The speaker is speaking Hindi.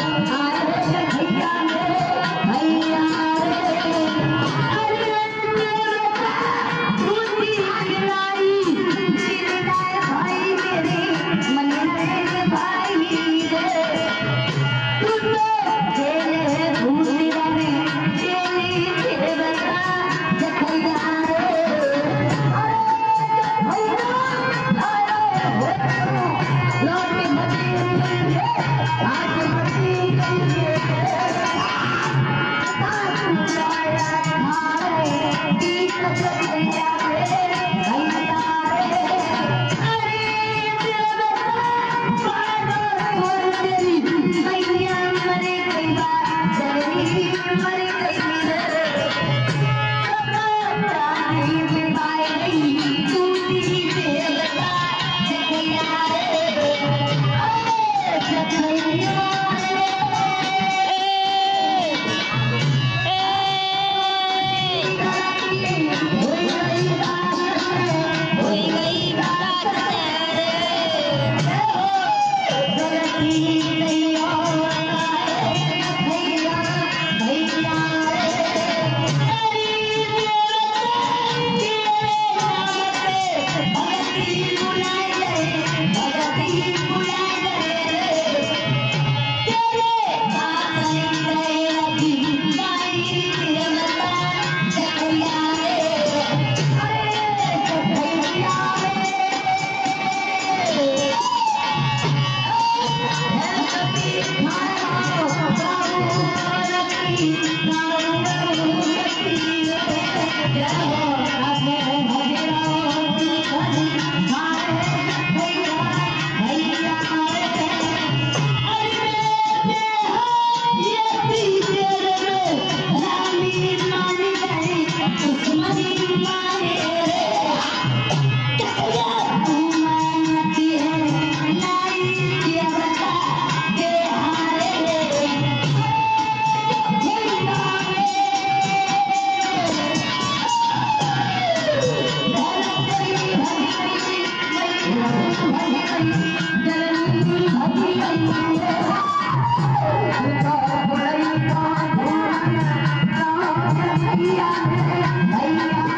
Altyazı M.K. Thank you. Thank you. भैया